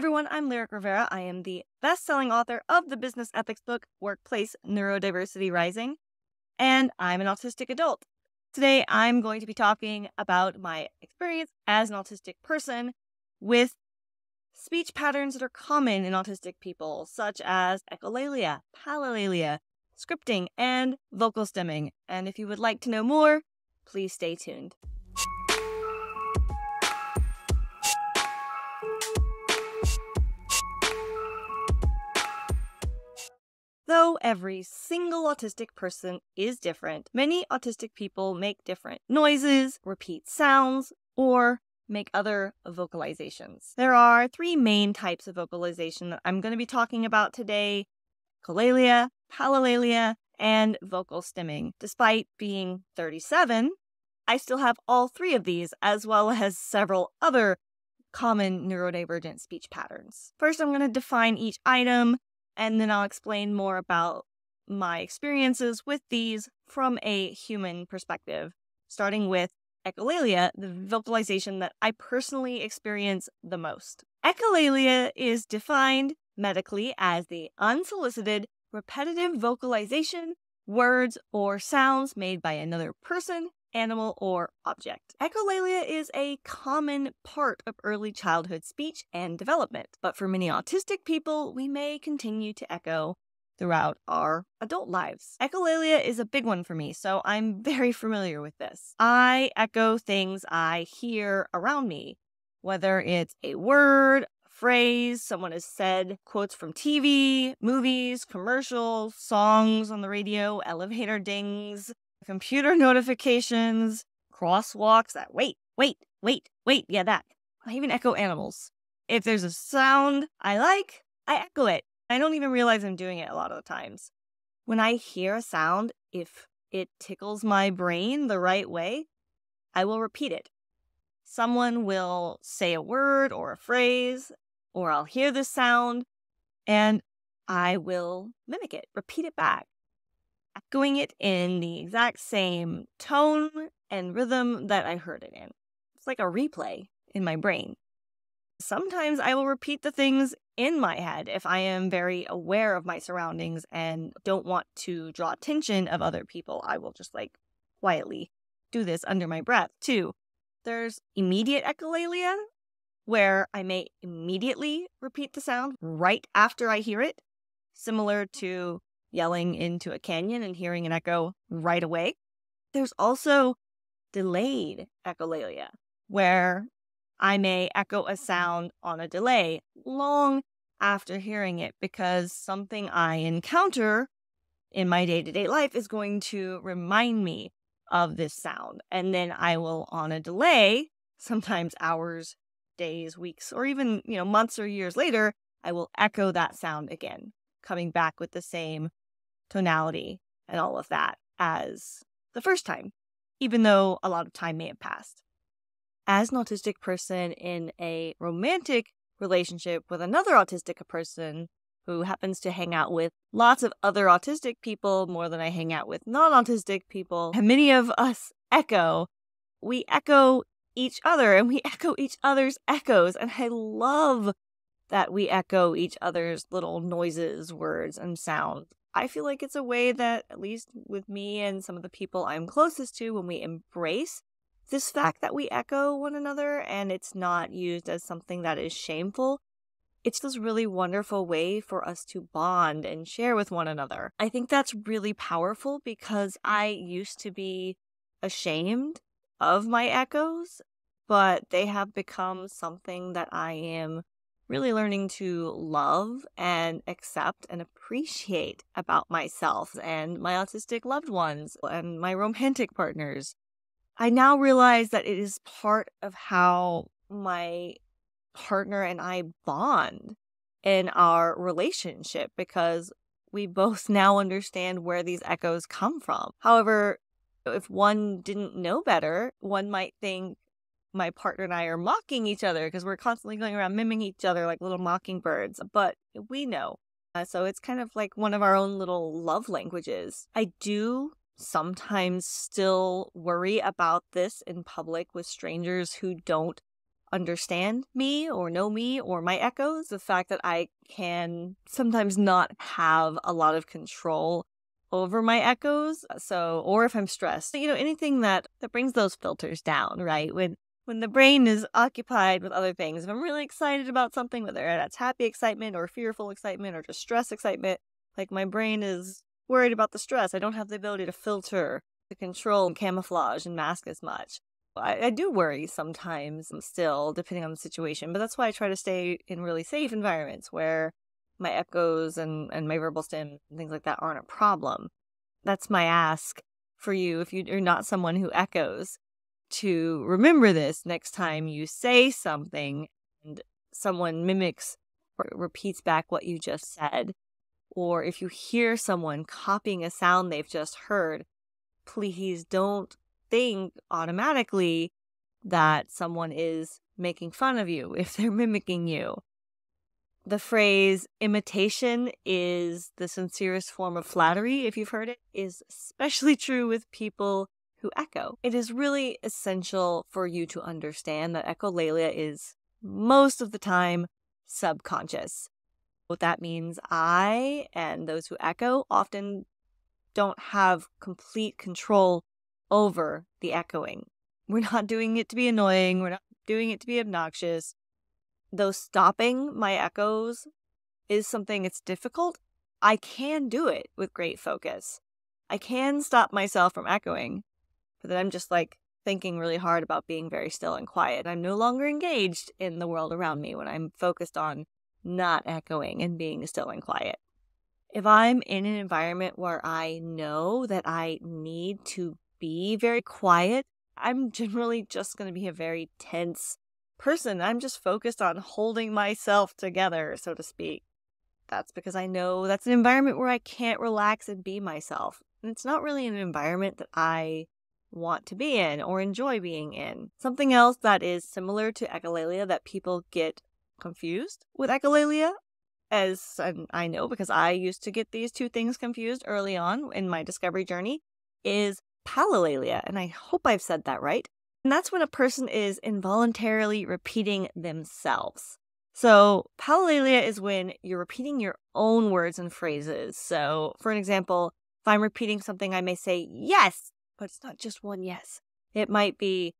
everyone, I'm Lyric Rivera. I am the best selling author of the business ethics book, Workplace Neurodiversity Rising, and I'm an autistic adult. Today, I'm going to be talking about my experience as an autistic person with speech patterns that are common in autistic people, such as echolalia, palilalia, scripting, and vocal stimming. And if you would like to know more, please stay tuned. Though every single autistic person is different, many autistic people make different noises, repeat sounds, or make other vocalizations. There are three main types of vocalization that I'm going to be talking about today echolalia, palilalia, and vocal stimming. Despite being 37, I still have all three of these, as well as several other common neurodivergent speech patterns. First, I'm going to define each item, and then I'll explain more about my experiences with these from a human perspective, starting with echolalia, the vocalization that I personally experience the most. Echolalia is defined medically as the unsolicited, repetitive vocalization, words, or sounds made by another person, animal, or object. Echolalia is a common part of early childhood speech and development, but for many autistic people, we may continue to echo throughout our adult lives. Echolalia is a big one for me, so I'm very familiar with this. I echo things I hear around me, whether it's a word, phrase someone has said, quotes from TV, movies, commercials, songs on the radio, elevator dings, computer notifications, crosswalks, that wait, wait, wait, wait, yeah, that. I even echo animals. If there's a sound I like, I echo it. I don't even realize I'm doing it a lot of the times. When I hear a sound, if it tickles my brain the right way, I will repeat it. Someone will say a word or a phrase, or I'll hear the sound and I will mimic it, repeat it back echoing it in the exact same tone and rhythm that I heard it in. It's like a replay in my brain. Sometimes I will repeat the things in my head if I am very aware of my surroundings and don't want to draw attention of other people. I will just like quietly do this under my breath too. There's immediate echolalia, where I may immediately repeat the sound right after I hear it, similar to yelling into a canyon and hearing an echo right away. There's also delayed echolalia, where I may echo a mm-hmm. sound on a delay long after hearing it because something I encounter in my day to day life is going to remind me of this sound. And then I will, on a delay, sometimes hours, days, weeks, or even, you know, months or years later, I will echo that sound again, coming back with the same tonality and all of that as the first time, even though a lot of time may have passed. As an autistic person in a romantic relationship with another autistic person who happens to hang out with lots of other autistic people more than I hang out with non autistic people, and many of us echo, we echo each other and we echo each other's echoes. And I love that we echo each other's little noises, words, and sounds. I feel like it's a way that, at least with me and some of the people I'm closest to, when we embrace this fact that we echo one another and it's not used as something that is shameful, it's this really wonderful way for us to bond and share with one another. I think that's really powerful because I used to be ashamed of my echoes, but they have become something that I am really learning to love and accept and appreciate about myself and my autistic loved ones and my romantic partners. I now realize that it is part of how my partner and I bond in our relationship because we both now understand where these echoes come from. However, if one didn't know better, one might think, my partner and I are mocking each other because we're constantly going around mimicking each other like little mockingbirds. But we know. Uh, so it's kind of like one of our own little love languages. I do sometimes still worry about this in public with strangers who don't understand me or know me or my echoes. The fact that I can sometimes not have a lot of control over my echoes. So, or if I'm stressed, you know, anything that that brings those filters down, right? When when the brain is occupied with other things, if I'm really excited about something, whether that's happy excitement or fearful excitement or just stress excitement, like my brain is worried about the stress. I don't have the ability to filter, to control, and camouflage and mask as much. I, I do worry sometimes still, depending on the situation, but that's why I try to stay in really safe environments where my echoes and, and my verbal stim and things like that aren't a problem. That's my ask for you if you're not someone who echoes to remember this next time you say something and someone mimics or repeats back what you just said. Or if you hear someone copying a sound they've just heard, please don't think automatically that someone is making fun of you if they're mimicking you. The phrase imitation is the sincerest form of flattery, if you've heard it, is especially true with people who echo. It is really essential for you to understand that echolalia is most of the time subconscious. What that means, I and those who echo often don't have complete control over the echoing. We're not doing it to be annoying, we're not doing it to be obnoxious. Though stopping my echoes is something that's difficult, I can do it with great focus. I can stop myself from echoing, but then I'm just like thinking really hard about being very still and quiet. I'm no longer engaged in the world around me when I'm focused on not echoing and being still and quiet. If I'm in an environment where I know that I need to be very quiet, I'm generally just going to be a very tense person. I'm just focused on holding myself together, so to speak. That's because I know that's an environment where I can't relax and be myself. And it's not really an environment that I want to be in or enjoy being in. Something else that is similar to echolalia that people get confused with echolalia, as I know because I used to get these two things confused early on in my discovery journey, is palilalia. And I hope I've said that right. And that's when a person is involuntarily repeating themselves. So, palilalia is when you're repeating your own words and phrases. So, for an example, if I'm repeating something, I may say yes, but it's not just one yes. It might be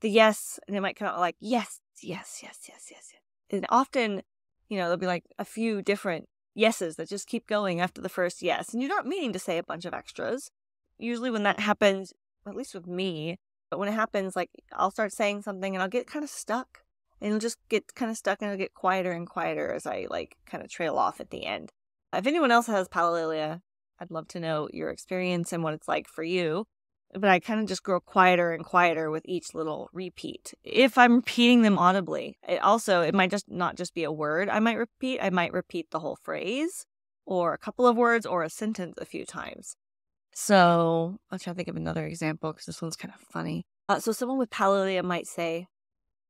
the yes, and it might come out like yes, yes, yes, yes, yes. And often, you know, there'll be like a few different yeses that just keep going after the first yes. And you're not meaning to say a bunch of extras. Usually, when that happens, at least with me, but when it happens, like I'll start saying something and I'll get kind of stuck. And it'll just get kind of stuck and it'll get quieter and quieter as I like kind of trail off at the end. If anyone else has palilalia, I'd love to know your experience and what it's like for you. But I kind of just grow quieter and quieter with each little repeat. If I'm repeating them audibly, it also, it might just not just be a word I might repeat. I might repeat the whole phrase or a couple of words or a sentence a few times. So I'll try to think of another example because this one's kind of funny. Uh, so someone with palilalia might say,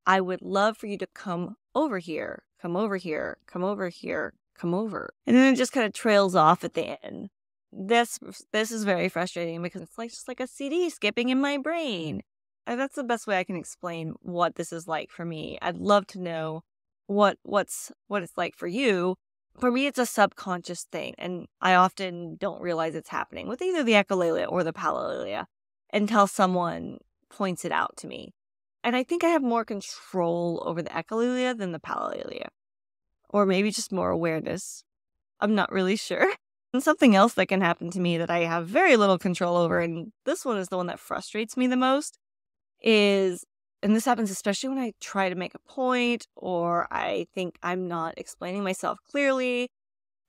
I would love for you to come over here, come over here, come over here, come over. And then it just kind of trails off at the end. This this is very frustrating because it's like just like a CD skipping in my brain. And that's the best way I can explain what this is like for me. I'd love to know what what's what it's like for you for me, it's a subconscious thing, and I often don't realize it's happening with either the echolalia or the palilalia until someone points it out to me. And I think I have more control over the echolalia than the palilalia, or maybe just more awareness. I'm not really sure. And something else that can happen to me that I have very little control over, and this one is the one that frustrates me the most, is and this happens especially when I try to make a point or I think I'm not explaining myself clearly.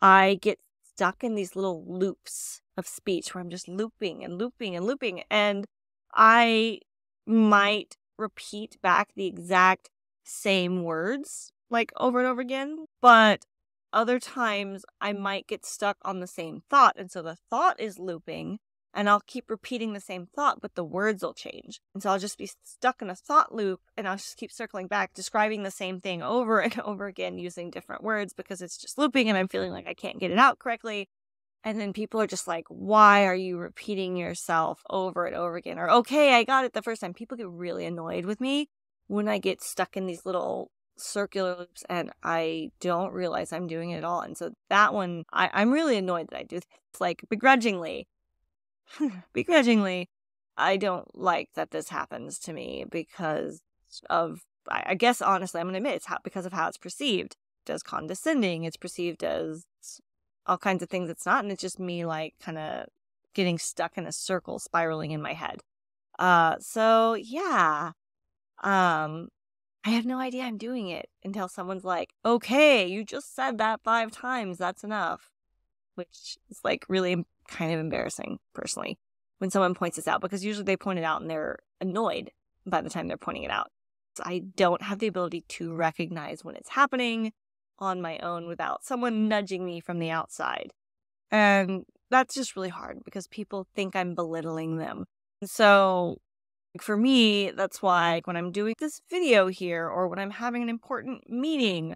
I get stuck in these little loops of speech where I'm just looping and looping and looping. And I might repeat back the exact same words like over and over again. But other times I might get stuck on the same thought. And so the thought is looping and I'll keep repeating the same thought, but the words will change. And so I'll just be stuck in a thought loop and I'll just keep circling back, describing the same thing over and over again using different words because it's just looping and I'm feeling like I can't get it out correctly. And then people are just like, why are you repeating yourself over and over again? Or, okay, I got it the first time. People get really annoyed with me when I get stuck in these little circular loops and I don't realize I'm doing it at all. And so that one, I, I'm really annoyed that I do. It's like begrudgingly, begrudgingly, I don't like that this happens to me because of, I guess honestly, I'm going to admit it's how, because of how it's perceived as condescending. It's perceived as all kinds of things it's not. And it's just me like kind of getting stuck in a circle spiraling in my head. Uh, so yeah, um, I have no idea I'm doing it until someone's like, okay, you just said that five times. That's enough. Which is like really kind of embarrassing personally when someone points this out because usually they point it out and they're annoyed by the time they're pointing it out. So I don't have the ability to recognize when it's happening on my own without someone nudging me from the outside. And that's just really hard because people think I'm belittling them. So for me, that's why when I'm doing this video here or when I'm having an important meeting,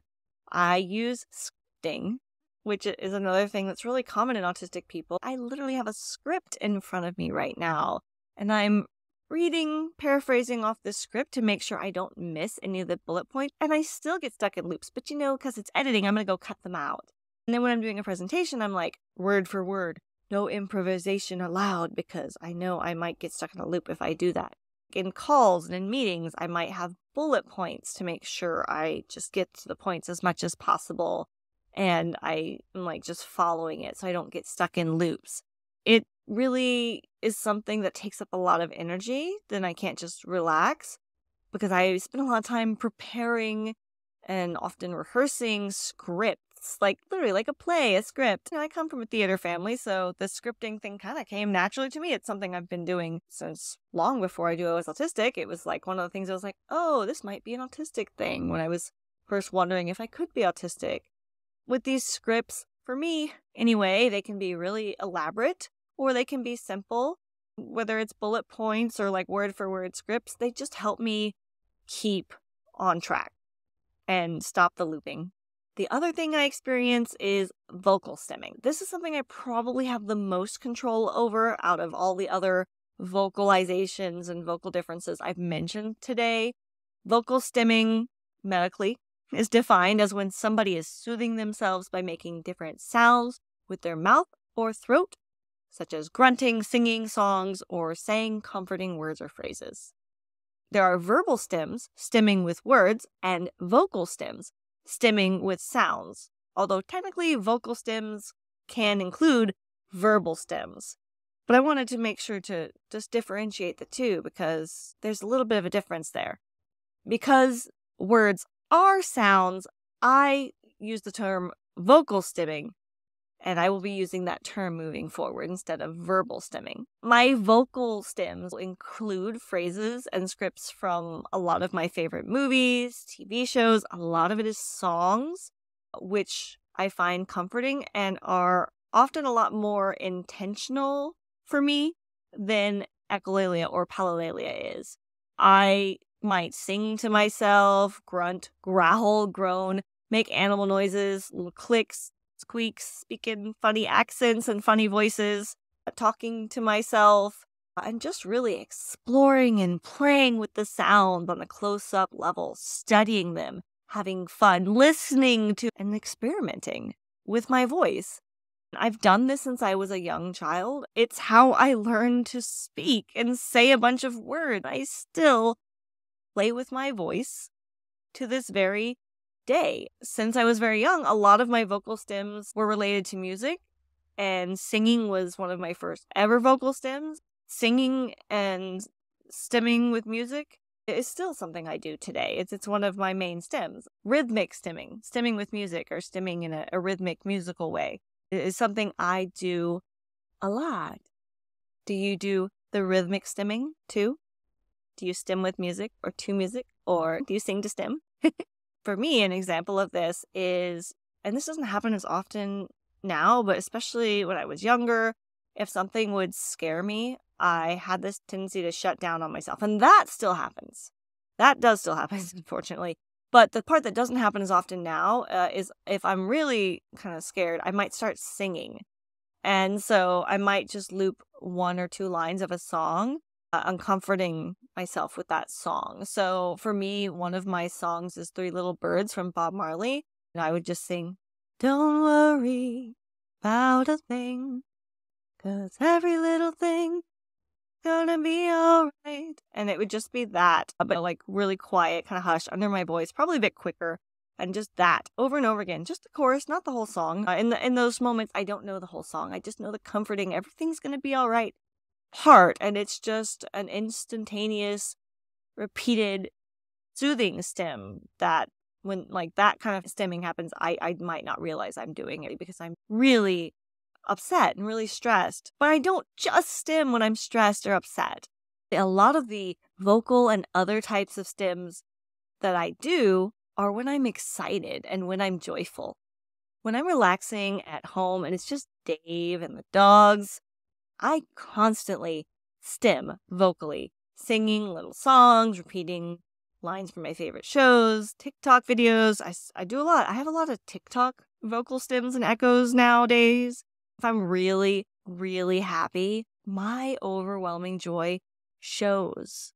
I use scripting, which is another thing that's really common in autistic people. I literally have a script in front of me right now, and I'm reading, paraphrasing off the script to make sure I don't miss any of the bullet points, and I still get stuck in loops. But you know, because it's editing, I'm going to go cut them out. And then when I'm doing a presentation, I'm like, word for word, no improvisation allowed because I know I might get stuck in a loop if I do that in calls and in meetings, I might have bullet points to make sure I just get to the points as much as possible. And I am like just following it so I don't get stuck in loops. It really is something that takes up a lot of energy. Then I can't just relax because I spend a lot of time preparing and often rehearsing scripts it's like literally like a play, a script. You know, I come from a theater family, so the scripting thing kind of came naturally to me. It's something I've been doing since long before I knew I was autistic. It was like one of the things I was like, oh, this might be an autistic thing when I was first wondering if I could be autistic. With these scripts, for me anyway, they can be really elaborate or they can be simple. Whether it's bullet points or like word for word scripts, they just help me keep on track and stop the looping the other thing I experience is vocal stimming. This is something I probably have the most control over out of all the other vocalizations and vocal differences I've mentioned today. Vocal stimming, medically, is defined as when somebody is soothing themselves by making different sounds with their mouth or throat, such as grunting, singing songs, or saying comforting words or phrases. There are verbal stims, stimming with words, and vocal stims, stimming with sounds, although technically vocal stims can include verbal stims. But I wanted to make sure to just differentiate the two because there's a little bit of a difference there. Because words are sounds, I use the term vocal stimming and I will be using that term moving forward instead of verbal stimming. My vocal stims include phrases and scripts from a lot of my favorite movies, TV shows. A lot of it is songs, which I find comforting and are often a lot more intentional for me than echolalia or palilalia is. I might sing to myself, grunt, growl, groan, make animal noises, little clicks, squeaks, speaking funny accents and funny voices, uh, talking to myself, uh, and just really exploring and playing with the sounds on a close up level, studying them, having fun, listening to and experimenting with my voice. I've done this since I was a young child. It's how I learned to speak and say a bunch of words. I still play with my voice to this very day. Since I was very young, a lot of my vocal stims were related to music, and singing was one of my first ever vocal stims. Singing and stimming with music is still something I do today. It's it's one of my main stims. Rhythmic stimming, stimming with music or stimming in a, a rhythmic musical way is something I do a lot. Do you do the rhythmic stimming too? Do you stim with music or to music or do you sing to stim? for me, an example of this is, and this doesn't happen as often now, but especially when I was younger, if something would scare me, I had this tendency to shut down on myself. And that still happens. That does still happen, unfortunately. But the part that doesn't happen as often now uh, is if I'm really kind of scared, I might start singing. And so I might just loop one or two lines of a song uh, uncomforting myself with that song. So for me, one of my songs is Three Little Birds from Bob Marley. And I would just sing, Don't worry about a thing, cause every little thing gonna be alright. And it would just be that, but like really quiet, kind of hush under my voice, probably a bit quicker. And just that over and over again, just the chorus, not the whole song. Uh, in the, in those moments, I don't know the whole song. I just know the comforting, everything's gonna be all right part, and it's just an instantaneous, repeated, soothing stim that when like that kind of stimming happens, I I might not realize I'm doing it because I'm really upset and really stressed. But I don't just stim when I'm stressed or upset. A lot of the vocal and other types of stims that I do are when I'm excited and when I'm joyful. When I'm relaxing at home and it's just Dave and the dogs, I constantly stim vocally, singing little songs, repeating lines from my favorite shows, TikTok videos. I, I do a lot. I have a lot of TikTok vocal stims and echoes nowadays. If I'm really, really happy, my overwhelming joy shows.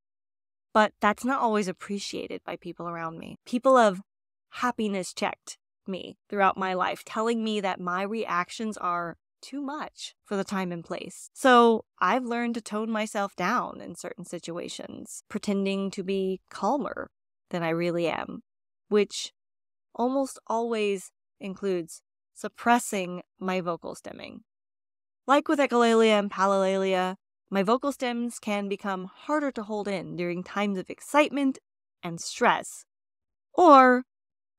But that's not always appreciated by people around me. People have happiness checked me throughout my life, telling me that my reactions are too much for the time and place. So I've learned to tone myself down in certain situations, pretending to be calmer than I really am, which almost always includes suppressing my vocal stimming. Like with echolalia and palilalia, my vocal stims can become harder to hold in during times of excitement and stress, or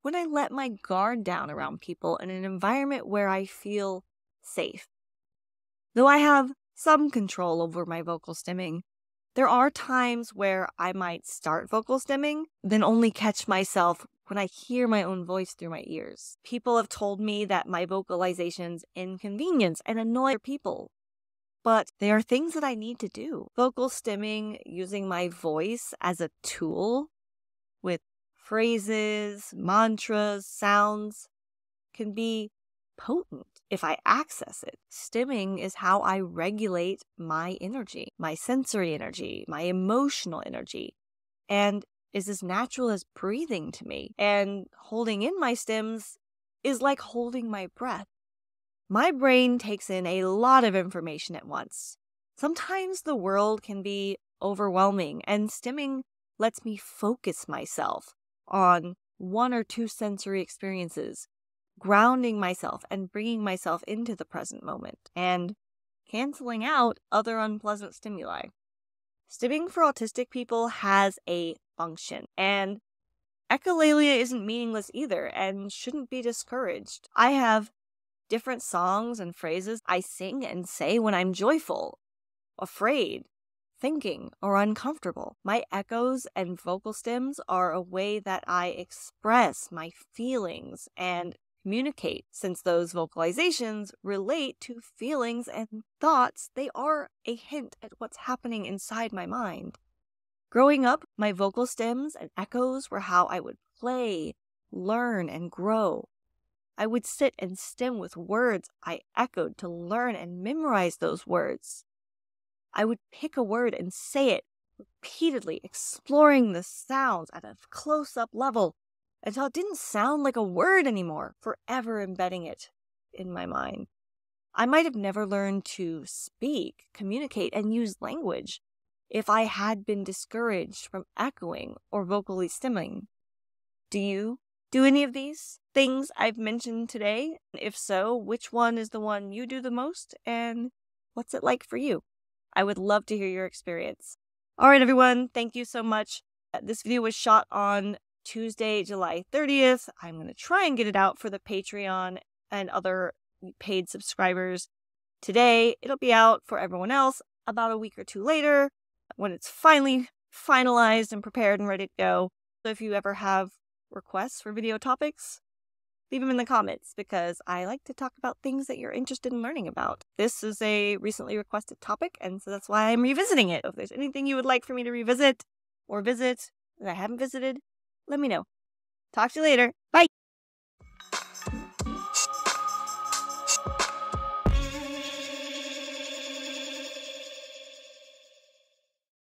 when I let my guard down around people in an environment where I feel safe. Though I have some control over my vocal stimming, there are times where I might start vocal stimming, then only catch myself when I hear my own voice through my ears. People have told me that my vocalizations inconvenience and annoy people. But they are things that I need to do. Vocal stimming using my voice as a tool with phrases, mantras, sounds can be potent if I access it. Stimming is how I regulate my energy, my sensory energy, my emotional energy, and is as natural as breathing to me. And holding in my stims is like holding my breath. My brain takes in a lot of information at once. Sometimes the world can be overwhelming, and stimming lets me focus myself on one or two sensory experiences grounding myself and bringing myself into the present moment and canceling out other unpleasant stimuli. Stimming for autistic people has a function, and echolalia isn't meaningless either and shouldn't be discouraged. I have different songs and phrases I sing and say when I'm joyful, afraid, thinking, or uncomfortable. My echoes and vocal stims are a way that I express my feelings and communicate. Since those vocalizations relate to feelings and thoughts, they are a hint at what's happening inside my mind. Growing up, my vocal stims and echoes were how I would play, learn, and grow. I would sit and stim with words I echoed to learn and memorize those words. I would pick a word and say it repeatedly, exploring the sounds at a close up level until it didn't sound like a word anymore, forever embedding it in my mind. I might have never learned to speak, communicate, and use language if I had been discouraged from echoing or vocally stimming. Do you do any of these things I've mentioned today? If so, which one is the one you do the most and what's it like for you? I would love to hear your experience. All right, everyone, thank you so much. Uh, this video was shot on Tuesday, July 30th. I'm going to try and get it out for the Patreon and other paid subscribers today. It'll be out for everyone else about a week or two later when it's finally finalized and prepared and ready to go. So if you ever have requests for video topics, leave them in the comments because I like to talk about things that you're interested in learning about. This is a recently requested topic, and so that's why I'm revisiting it. If there's anything you would like for me to revisit or visit that I haven't visited, let me know. Talk to you later. Bye.